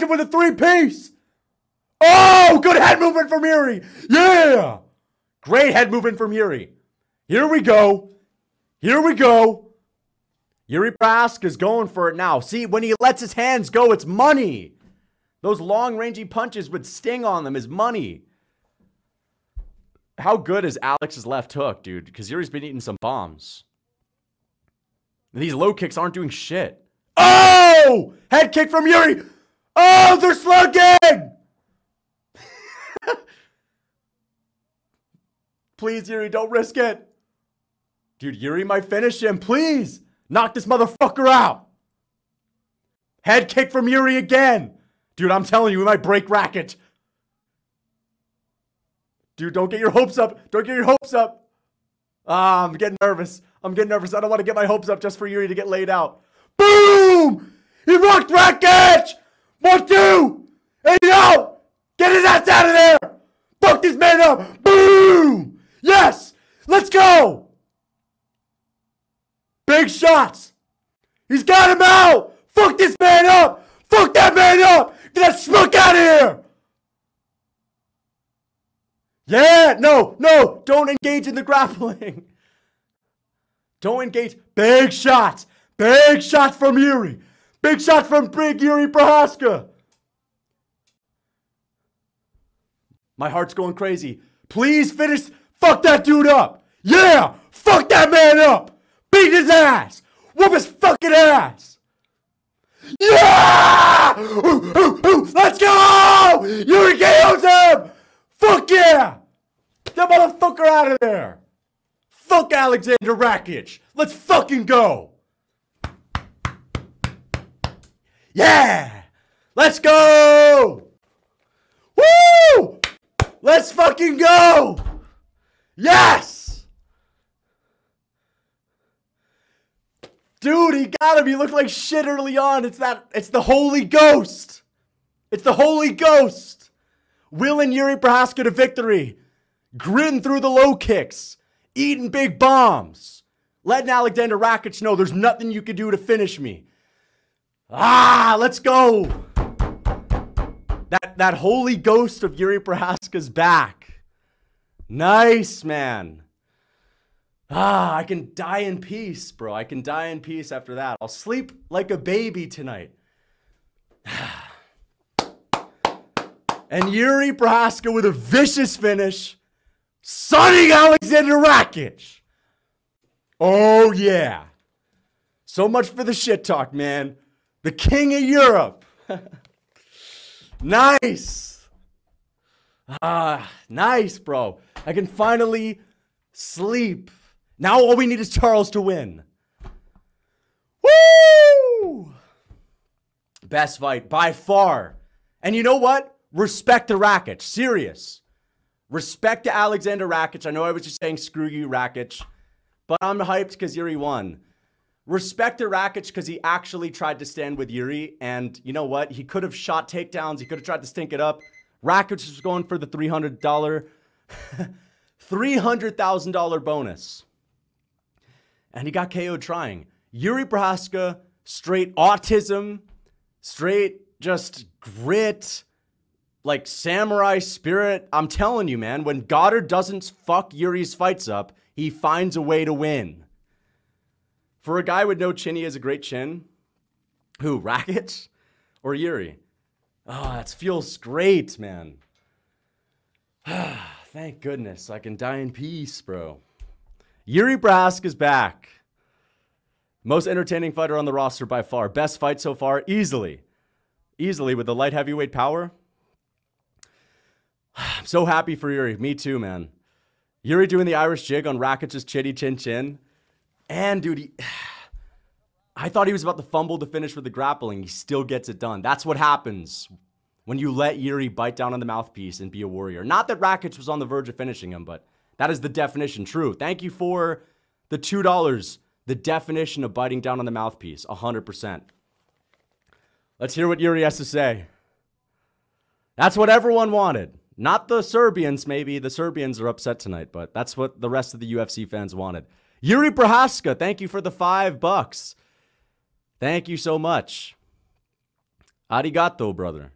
Him with a three piece. Oh, good head movement from Yuri. Yeah. Great head movement from Yuri. Here we go. Here we go. Yuri Prask is going for it now. See, when he lets his hands go, it's money. Those long rangy punches would sting on them is money. How good is Alex's left hook, dude? Because Yuri's been eating some bombs. These low kicks aren't doing shit. Oh! Head kick from Yuri. Oh, they're slugging! Please, Yuri, don't risk it. Dude, Yuri might finish him. Please, knock this motherfucker out. Head kick from Yuri again. Dude, I'm telling you, we might break Rakic. Dude, don't get your hopes up. Don't get your hopes up. Ah, I'm getting nervous. I'm getting nervous. I don't want to get my hopes up just for Yuri to get laid out. Boom! He rocked Rakic! One, two! And out! Get his ass out of there! Fuck this man up! Boom! Yes! Let's go! Big shots! He's got him out! Fuck this man up! Fuck that man up! Get that smoke out of here! Yeah, no, no, don't engage in the grappling. Don't engage. Big shots. Big shots from Yuri. Big shot from Big Yuri Prochazka. My heart's going crazy. Please finish. Fuck that dude up. Yeah, fuck that man up. Beat his ass. Whoop his fucking ass. Yeah! Let's go! Yuri KOs him! Fuck yeah! Get motherfucker out of there! Fuck Alexander Rakic! Let's fucking go! Yeah! Let's go! Woo! Let's fucking go! Yes! Dude, he got him. He looked like shit early on. It's that it's the Holy Ghost. It's the Holy Ghost. Will and Yuri Prochazka to victory. Grin through the low kicks. Eating big bombs. Letting Alexander Rakic know there's nothing you can do to finish me. Ah, let's go. That that Holy Ghost of Yuri Prochazka's back. Nice, man. Ah, I can die in peace, bro. I can die in peace after that. I'll sleep like a baby tonight. and Yuri Prochazka with a vicious finish, sunning Alexander Rakic. Oh, yeah. So much for the shit talk, man. The king of Europe. nice. Ah, nice, bro. I can finally sleep. Now all we need is Charles to win. Woo! Best fight by far. And you know what? Respect to Rakic. Serious. Respect to Alexander Rakic. I know I was just saying screw you, Rakic. But I'm hyped because Yuri won. Respect to Rakic because he actually tried to stand with Yuri. And you know what? He could have shot takedowns. He could have tried to stink it up. Rakic was going for the $300, $300,000 bonus. And he got KO'd trying. Yuri Prochazka, straight autism, straight just grit, like samurai spirit. I'm telling you, man, when Goddard doesn't fuck Yuri's fights up, he finds a way to win. For a guy with no chin, he has a great chin. Who, Rakic or Yuri? Oh, that feels great, man. Thank goodness I can die in peace, bro. Yuri Brask is back. Most entertaining fighter on the roster by far. Best fight so far, easily. Easily with the light heavyweight power. I'm so happy for Yuri. Me too, man. Yuri doing the Irish jig on Rakic's chitty chin chin. And, dude, he, I thought he was about to fumble to finish with the grappling. He still gets it done. That's what happens when you let Yuri bite down on the mouthpiece and be a warrior. Not that Rakic was on the verge of finishing him, but that is the definition true. Thank you for the $2. The definition of biting down on the mouthpiece. 100%. Let's hear what Yuri has to say. That's what everyone wanted. Not the Serbians, maybe. The Serbians are upset tonight, but that's what the rest of the UFC fans wanted. Yuri Prochazka, thank you for the five bucks. Thank you so much. Arigato, brother.